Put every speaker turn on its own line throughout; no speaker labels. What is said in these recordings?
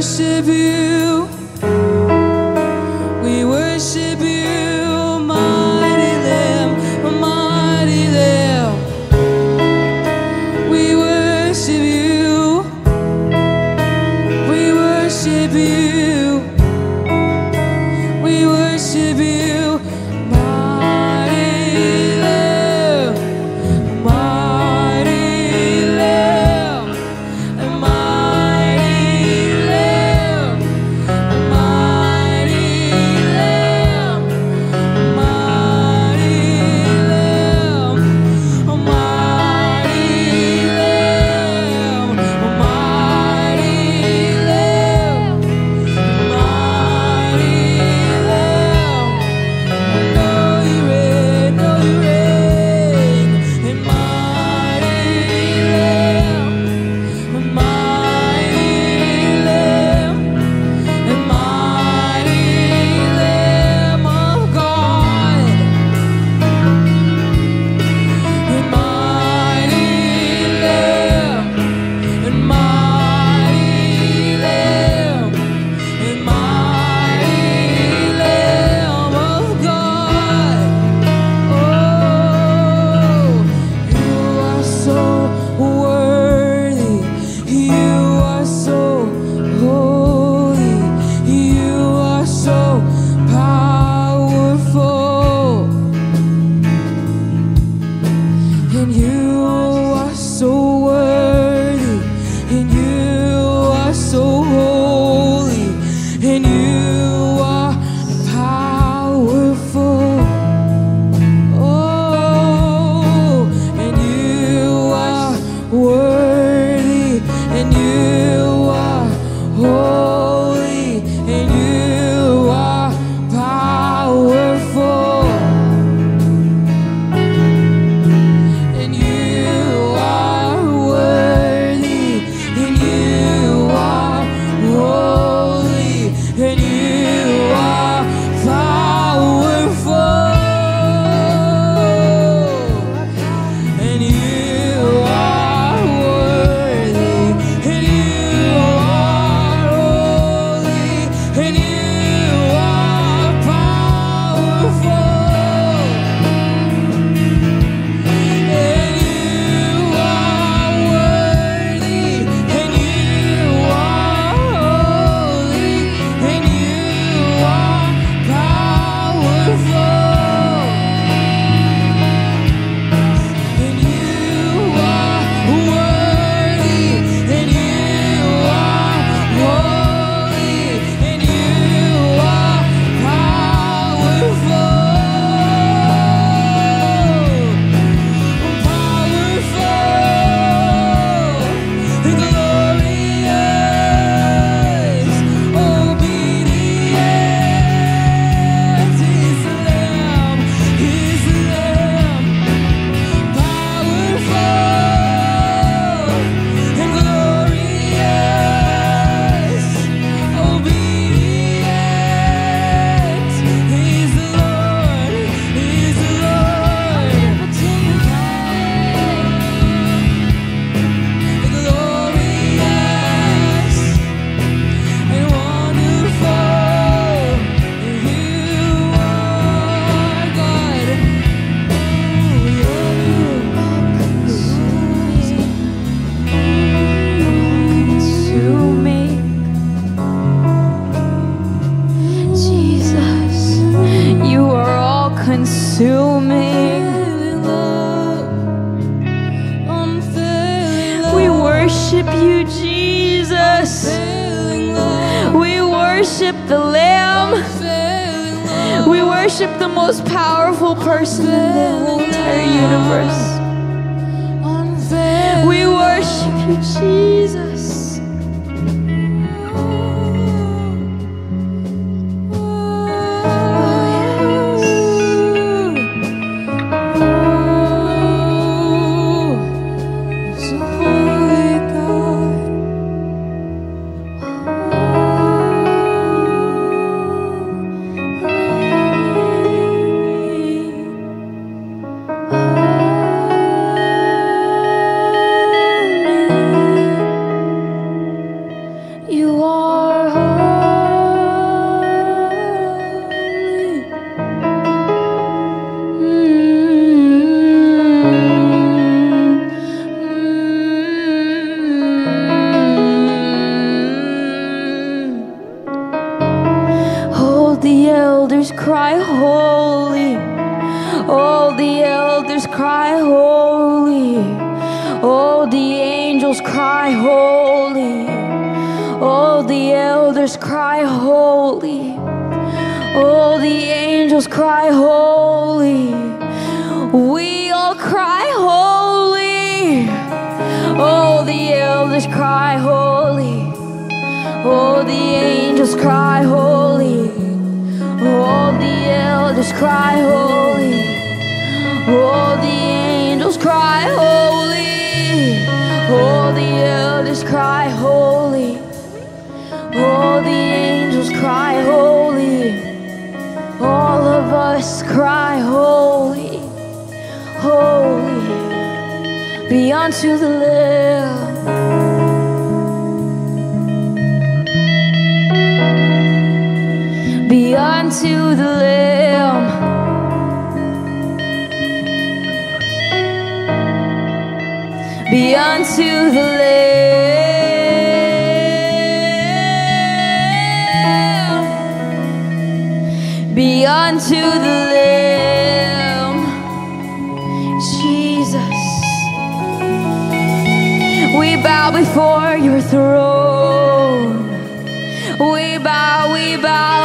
worship you. And you
Jesus. Angels cry, Holy. We all cry, Holy. Oh, the elders cry, Holy. Oh, the angels cry, Holy. Oh, the elders cry, Holy. Oh, the angels cry, Holy. Oh, the elders cry, Holy. Oh, the angels cry, Holy. Cry, Holy, Holy. Be unto the Lamb. Be unto the Lamb. Be unto the Lamb. Unto the Lamb. Jesus. We bow before your throne. We bow, we bow,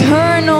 eternal